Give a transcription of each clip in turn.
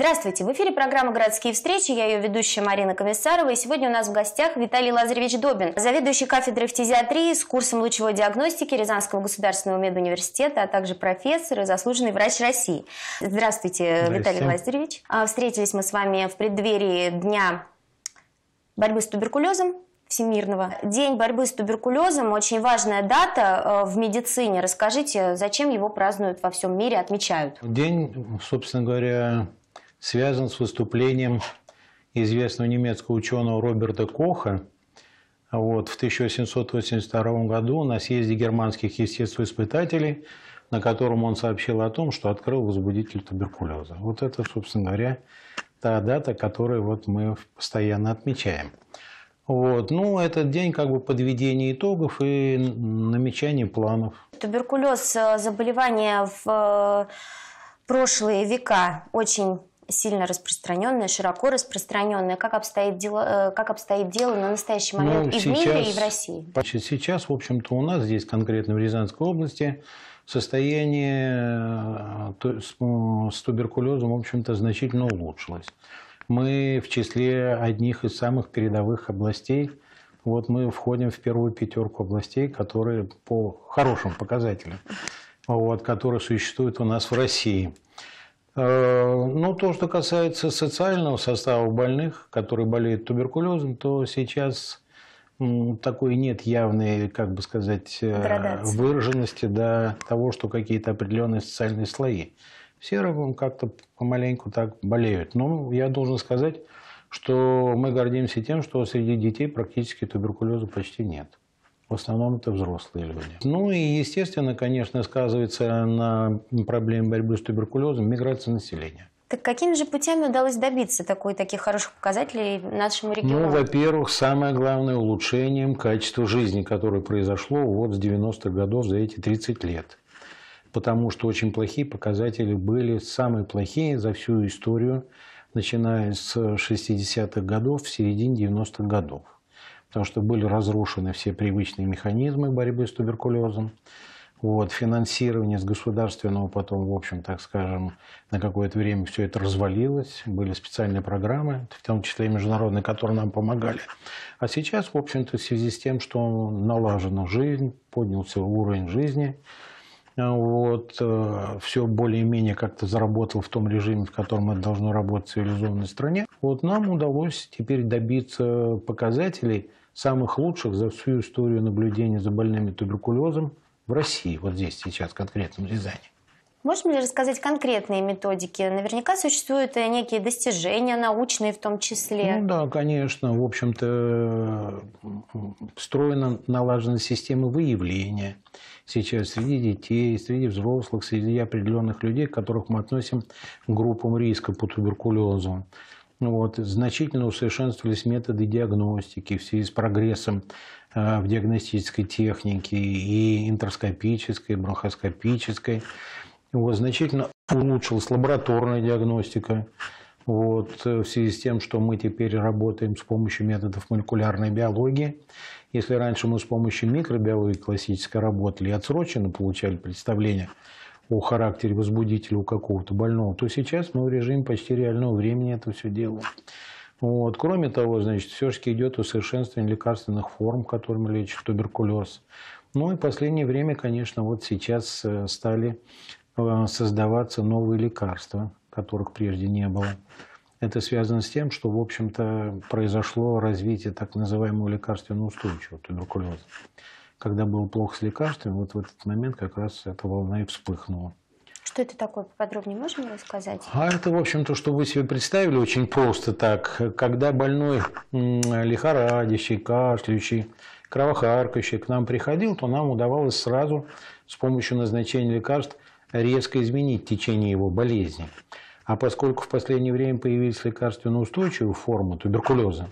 Здравствуйте! В эфире программа «Городские встречи». Я ее ведущая Марина Комиссарова. И сегодня у нас в гостях Виталий Лазаревич Добин, заведующий кафедрой фтизиатрии с курсом лучевой диагностики Рязанского государственного медуниверситета, а также профессор и заслуженный врач России. Здравствуйте, Здравствуйте. Виталий Лазаревич. А, встретились мы с вами в преддверии Дня борьбы с туберкулезом Всемирного. День борьбы с туберкулезом – очень важная дата э, в медицине. Расскажите, зачем его празднуют во всем мире, отмечают? День, собственно говоря, связан с выступлением известного немецкого ученого Роберта Коха. Вот, в 1882 году на съезде германских естествоиспытателей, на котором он сообщил о том, что открыл возбудитель туберкулеза. Вот это, собственно говоря, та дата, которую вот мы постоянно отмечаем. Вот. Ну, этот день как бы подведение итогов и намечание планов. Туберкулез – заболевание в э, прошлые века очень сильно распространенная, широко распространенная. Как обстоит дело, э, как обстоит дело на настоящий ну, момент ну, и сейчас, в мире, и в России? Сейчас, в общем-то, у нас здесь, конкретно в Рязанской области, состояние э, с туберкулезом, в общем-то, значительно улучшилось. Мы в числе одних из самых передовых областей. Вот мы входим в первую пятерку областей, которые по хорошим показателям, вот, которые существуют у нас в России. Э, ну, то, что касается социального состава больных, которые болеют туберкулезом, то сейчас такой нет явной, как бы сказать, э, Градация. выраженности до того, что какие-то определенные социальные слои. Все как-то помаленьку так болеют. Но я должен сказать, что мы гордимся тем, что среди детей практически туберкулеза почти нет. В основном это взрослые люди. Ну и, естественно, конечно, сказывается на проблеме борьбы с туберкулезом миграция населения. Так какими же путями удалось добиться такой, таких хороших показателей нашему региону? Ну, во-первых, самое главное – улучшением качества жизни, которое произошло вот с 90-х годов за эти 30 лет. Потому что очень плохие показатели были, самые плохие за всю историю, начиная с 60-х годов, в середине 90-х годов потому что были разрушены все привычные механизмы борьбы с туберкулезом. Вот, финансирование с государственного потом, в общем, так скажем, на какое-то время все это развалилось. Были специальные программы, в том числе и международные, которые нам помогали. А сейчас, в общем-то, в связи с тем, что налажена жизнь, поднялся уровень жизни, вот, э, все более-менее как-то заработал в том режиме, в котором это должно работать в цивилизованной стране. Вот нам удалось теперь добиться показателей самых лучших за всю историю наблюдения за больными туберкулезом в России, вот здесь сейчас конкретно в Можем ли рассказать конкретные методики? Наверняка существуют некие достижения, научные в том числе. Ну да, конечно. В общем-то, встроена, налажена система выявления сейчас среди детей, среди взрослых, среди определенных людей, которых мы относим к группам риска по туберкулезу. Вот, значительно усовершенствовались методы диагностики в связи с прогрессом э, в диагностической технике и интерскопической, бронхоскопической. Вот, значительно улучшилась лабораторная диагностика. Вот, в связи с тем, что мы теперь работаем с помощью методов молекулярной биологии. Если раньше мы с помощью микробиологии классической работали и отсроченно получали представление о характере возбудителя у какого-то больного, то сейчас мы в режиме почти реального времени это все делаем. Вот. Кроме того, значит, все-таки идет усовершенствование лекарственных форм, которыми лечат туберкулез. Ну и в последнее время, конечно, вот сейчас э, стали э, создаваться новые лекарства, которых прежде не было. Это связано с тем, что, в общем-то, произошло развитие так называемого лекарственно устойчивого туберкулеза когда было плохо с лекарствами, вот в этот момент как раз эта волна и вспыхнула. Что это такое? Поподробнее можем рассказать? А это, в общем-то, что вы себе представили очень просто так. Когда больной лихорадящий, кашляющий, кровохаркающий к нам приходил, то нам удавалось сразу с помощью назначения лекарств резко изменить течение его болезни. А поскольку в последнее время появились лекарственно устойчивые формы туберкулеза,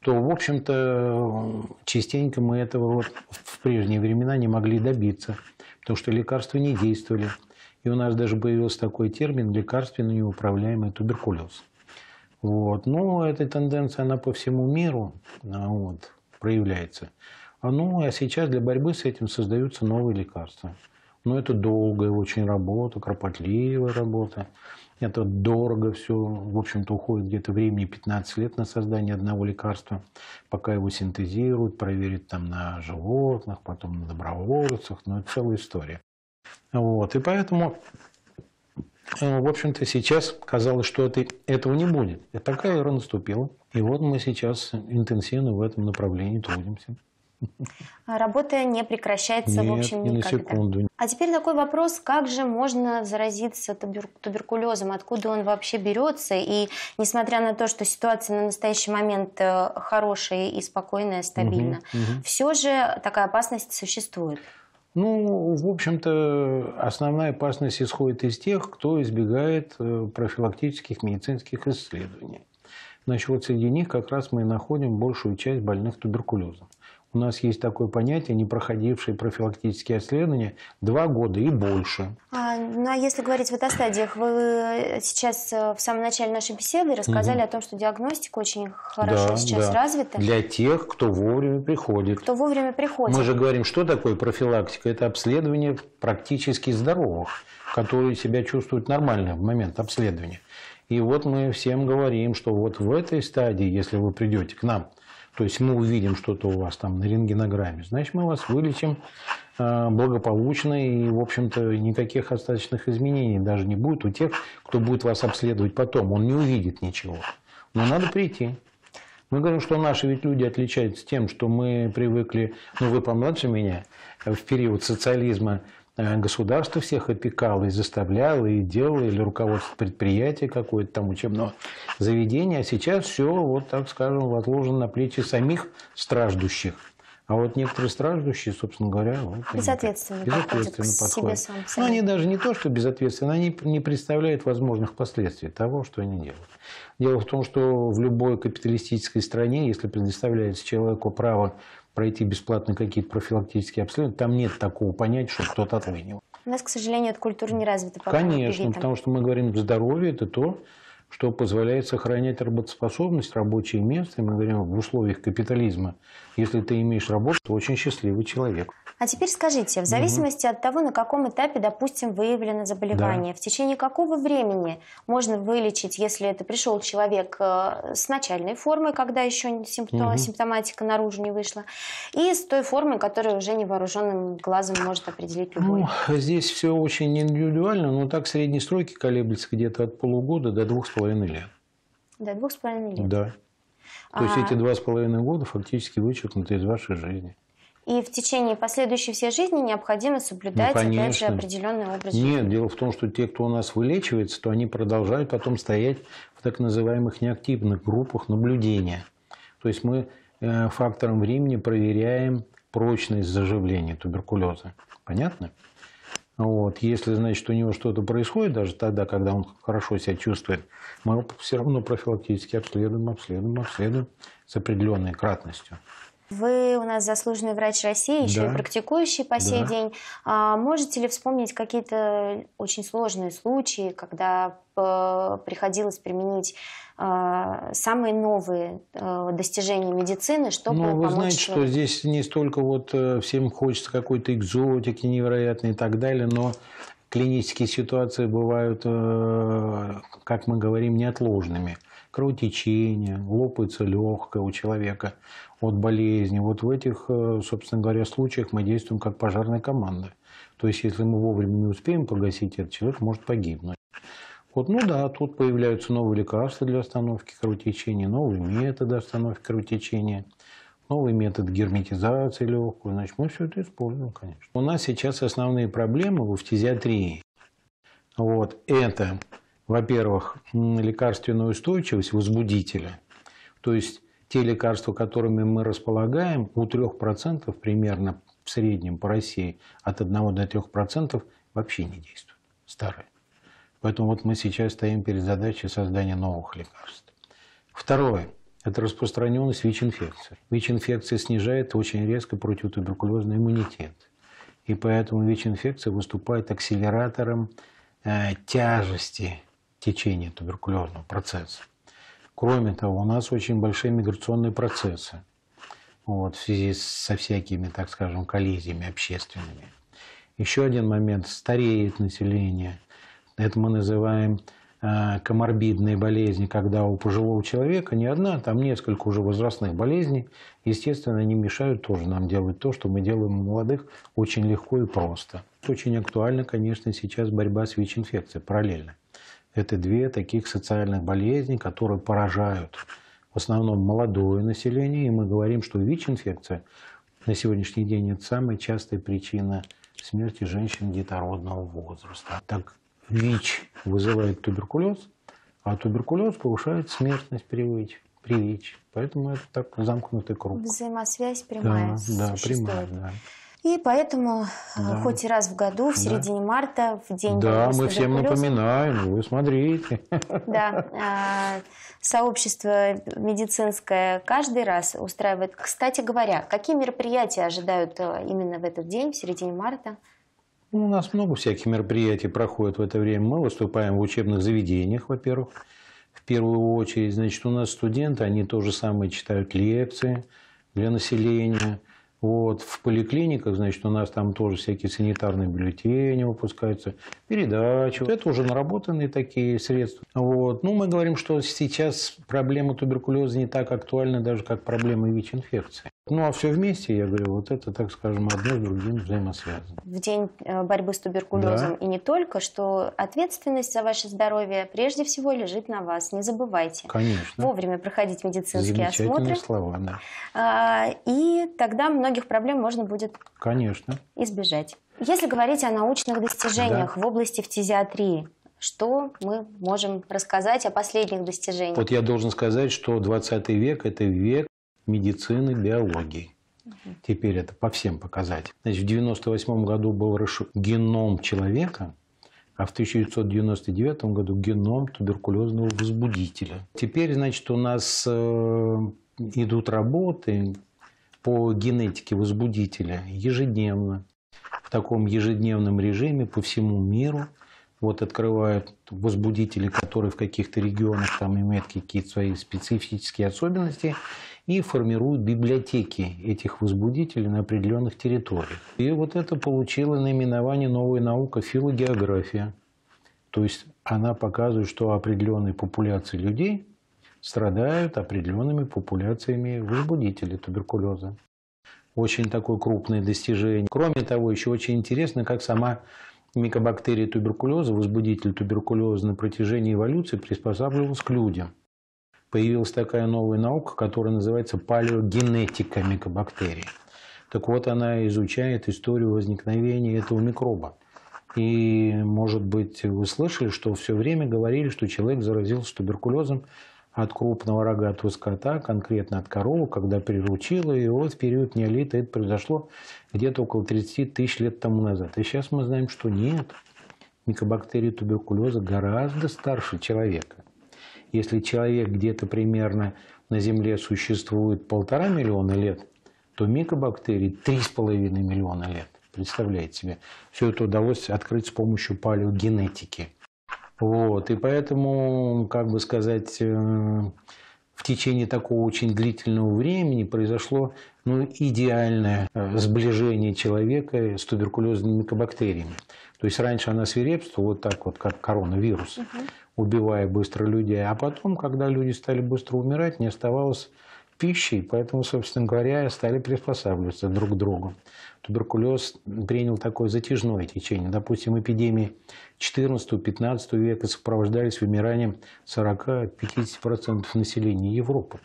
то, в общем-то, частенько мы этого вот в прежние времена не могли добиться, потому что лекарства не действовали. И у нас даже появился такой термин «лекарственно неуправляемый туберкулез». Вот. Но эта тенденция, она по всему миру а, вот, проявляется. А, ну, а сейчас для борьбы с этим создаются новые лекарства. Но это долгая очень работа, кропотливая работа. Это дорого все. В общем-то, уходит где-то времени 15 лет на создание одного лекарства, пока его синтезируют, проверят там на животных, потом на добровольцах. Ну, это целая история. Вот. И поэтому, э, в общем-то, сейчас казалось, что это, этого не будет. И такая эра наступила. И вот мы сейчас интенсивно в этом направлении трудимся. А работа не прекращается, Нет, в общем, ни на никогда. секунду. А теперь такой вопрос, как же можно заразиться тубер- туберкулезом, откуда он вообще берется? И несмотря на то, что ситуация на настоящий момент э, хорошая и спокойная, стабильна, Мгм, мгм. все же такая опасность существует. Ну, в общем-то, основная опасность исходит из тех, кто избегает э, профилактических медицинских исследований. Значит, вот среди них как раз мы и находим большую часть больных туберкулезом. У нас есть такое понятие, не проходившие профилактические исследования, два года и больше. А, ну а если говорить в стадиях, вы сейчас э, в самом начале нашей беседы рассказали о том, что диагностика очень хорошо Да, сейчас да. развита. Для тех, кто вовремя приходит. Кто вовремя приходит. Мы же говорим, что такое профилактика? Это обследование практически здоровых, которые себя чувствуют нормально в момент обследования. И вот мы всем говорим, что вот в этой стадии, если вы придете к нам, то есть мы увидим что-то у вас там на рентгенограмме, значит, мы вас вылечим э, благополучно и, в общем-то, никаких остаточных изменений даже не будет у тех, кто будет вас обследовать потом. Он не увидит ничего. Но надо прийти. Мы говорим, что наши ведь люди отличаются тем, что мы привыкли, ну вы помладше меня, в период социализма э, государство всех опекало и заставляло, и делало, или руководство предприятия какое-то там учебного заведения. А сейчас все, вот так скажем, возложено на плечи самих страждущих. А вот некоторые страждущие, собственно говоря, вот они Безответственно подходят безответственно себе подходят. сам- Ну, они даже не то, что безответственно, они не представляют возможных последствий того, что они делают. Дело в том, что в любой капиталистической стране, если предоставляется человеку право пройти бесплатно какие-то профилактические обследования, там нет такого понятия, что кто-то отлынивал. У нас, к сожалению, эта культура не развита. по Конечно, потому что мы говорим, здоровье – это то, что позволяет сохранять работоспособность, рабочее место. И мы говорим, в условиях капитализма, если ты имеешь работу, то очень счастливый человек. А теперь скажите, в зависимости от того, на каком этапе, допустим, выявлено заболевание, в течение какого времени можно вылечить, если это пришел человек э, с начальной формой, когда еще симптом- Мгм. симптоматика наружу не вышла, и с той формой, которую уже невооруженным глазом может определить любой? Ну, здесь все очень индивидуально, но так средние сроки колеблются где-то от полугода до двух с половиной лет. До двух с половиной лет. Да. То есть А- эти два с половиной года фактически вычеркнуты из вашей жизни. И в течение последующей всей жизни необходимо соблюдать, опять же, Ну, определенный образ жизни. Нет, дело в том, что те, кто у нас вылечивается, то они продолжают потом стоять в так называемых неактивных группах наблюдения. То есть мы э, фактором времени проверяем прочность заживления туберкулеза. Понятно? Вот. Если, значит, у него что-то происходит, даже тогда, когда он хорошо себя чувствует, мы его все равно профилактически обследуем, обследуем, обследуем с определенной кратностью. Вы у нас заслуженный врач России, еще Да. и практикующий по сей Да. день. А можете ли вспомнить какие-то очень сложные случаи, когда э, приходилось применить э, самые новые э, достижения медицины, чтобы Ну, вы помочь знаете, что человеку? здесь не столько вот всем хочется какой-то экзотики невероятной и так далее, но клинические ситуации бывают, как мы говорим, неотложными. Кровотечение, лопается легкое у человека от болезни. Вот в этих, э, собственно говоря, случаях мы действуем как пожарная команда. То есть, если мы вовремя не успеем погасить, этот человек может погибнуть. Вот, ну да, тут появляются новые лекарства для остановки кровотечения, новые методы остановки кровотечения, новый метод герметизации легкую. Значит, мы все это используем, конечно. У нас сейчас основные проблемы в фтизиатрии. Вот, это, во-первых, м, лекарственная устойчивость возбудителя. То есть те лекарства, которыми мы располагаем, у 3% примерно в среднем по России от 1 до 3% вообще не действуют. Старые. Поэтому вот мы сейчас стоим перед задачей создания новых лекарств. Второе – это распространенность ВИЧ-инфекции. ВИЧ-инфекция снижает очень резко противотуберкулезный иммунитет. И поэтому ВИЧ-инфекция выступает акселератором э, тяжести течения туберкулезного процесса. Кроме того, у нас очень большие миграционные процессы вот, в связи со всякими, так скажем, коллизиями общественными. Еще один момент – стареет население. Это мы называем э, коморбидные болезни, когда у пожилого человека не одна, там несколько уже возрастных болезней, естественно, они мешают тоже нам делать то, что мы делаем у молодых очень легко и просто. Очень актуальна, конечно, сейчас борьба с ВИЧ-инфекцией параллельно. Это две таких социальных болезни, которые поражают в основном молодое население, и мы говорим, что ВИЧ-инфекция на сегодняшний день это самая частая причина смерти женщин детородного возраста. Так ВИЧ вызывает туберкулез, а туберкулез повышает смертность при ВИЧ. При ВИЧ. Поэтому это так замкнутый круг. Взаимосвязь прямая Да, да, прямая, да. И поэтому, Да. хоть и раз в году, в середине марта, в день Да, мы всем напоминаем, вы смотрите. Да, а, сообщество медицинское каждый раз устраивает. Кстати говоря, какие мероприятия ожидают э, именно в этот день, в середине марта? Ну, у нас много всяких мероприятий проходит в это время. Мы выступаем в учебных заведениях, во-первых. В первую очередь, значит, у нас студенты, они то же самое читают лекции для населения. Вот, в поликлиниках, значит, у нас там тоже всякие санитарные бюллетени выпускаются, передачи. Это уже наработанные такие средства. Вот. Ну, мы говорим, что сейчас проблема туберкулеза не так актуальна даже, как проблема ВИЧ-инфекции. Ну, а все вместе, я говорю, вот это, так скажем, одно с другим взаимосвязано. В день э, борьбы с туберкулезом Да. и не только, что ответственность за ваше здоровье прежде всего лежит на вас. Не забывайте. Конечно. Вовремя проходить медицинские осмотры. слова, да. а, И тогда многих проблем можно будет Конечно. избежать. Если говорить о научных достижениях в области фтизиатрии, что мы можем рассказать о последних достижениях? Вот я должен сказать, что 20 век – это век медицины, биологии. Теперь это по всем показать. Значит, в 1998 году был расшифрован геном человека, а в 1999 году геном туберкулезного возбудителя. Теперь, значит, у нас э, идут работы по генетике возбудителя ежедневно. В таком ежедневном режиме по всему миру вот открывают возбудители, которые в каких-то регионах там имеют какие-то свои специфические особенности, и формируют библиотеки этих возбудителей на определенных территориях. И вот это получило наименование «Новая наука филогеография». То есть она показывает, что определенные популяции людей страдают определенными популяциями возбудителей туберкулеза. Очень такое крупное достижение. Кроме того, еще очень интересно, как сама микобактерия туберкулеза, возбудитель туберкулеза на протяжении эволюции приспосабливалась к людям. Появилась такая новая наука, которая называется палеогенетика микобактерий. Так вот, она изучает историю возникновения этого микроба. И, может быть, вы слышали, что все время говорили, что человек заразился туберкулезом от крупного рогатого скота, конкретно от коровы, когда приручила, и вот в период неолита это произошло где-то около 30 тысяч лет тому назад. И сейчас мы знаем, что нет. Микобактерии туберкулеза гораздо старше человека. Если человек где-то примерно на Земле существует полтора миллиона лет, то микобактерий 3,5 миллиона лет. Представляете себе? Все это удалось открыть с помощью палеогенетики. Вот. И поэтому, как бы сказать, э, в течение такого очень длительного времени произошло ну, идеальное э, сближение человека с туберкулезными микобактериями. То есть раньше она свирепствовала вот так вот, как коронавирус, убивая быстро людей. А потом, когда люди стали быстро умирать, не оставалось пищи, и поэтому, собственно говоря, стали приспосабливаться друг к другу. Туберкулез принял такое затяжное течение. Допустим, эпидемии 14-15 века сопровождались вымиранием 40-50% населения Европы.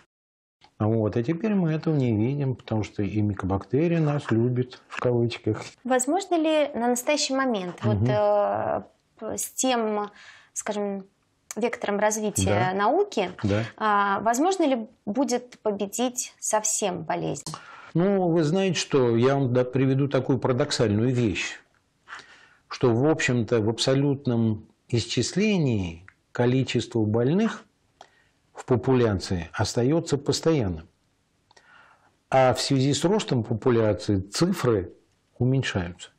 Вот. А теперь мы этого не видим, потому что и микобактерии нас любят, в кавычках. Возможно ли на настоящий момент Мгм. вот э, с тем, скажем, вектором развития Да. науки, Да. а, возможно ли будет победить совсем болезнь? Ну, вы знаете, что я вам да, приведу такую парадоксальную вещь, что, в общем-то, в абсолютном исчислении количество больных в популяции остается постоянным. А в связи с ростом популяции цифры уменьшаются.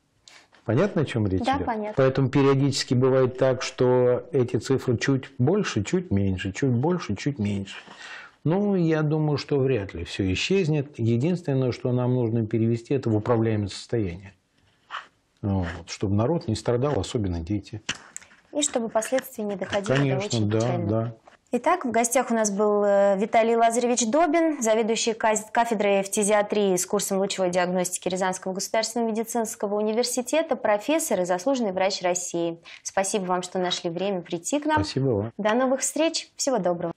Понятно, о чем речь Да, идет? понятно. Поэтому периодически бывает так, что эти цифры чуть больше, чуть меньше, чуть больше, чуть меньше. Ну, я думаю, что вряд ли все исчезнет. Единственное, что нам нужно перевести, это в управляемое состояние. Вот, чтобы народ не страдал, особенно дети. И чтобы последствия не доходили Конечно, до очень да, печально. да. Итак, в гостях у нас был э, Виталий Лазаревич Добин, заведующий кафедрой фтизиатрии с курсом лучевой диагностики Рязанского государственного медицинского университета, профессор и заслуженный врач России. Спасибо вам, что нашли время прийти к нам. Спасибо вам. До новых встреч. Всего доброго.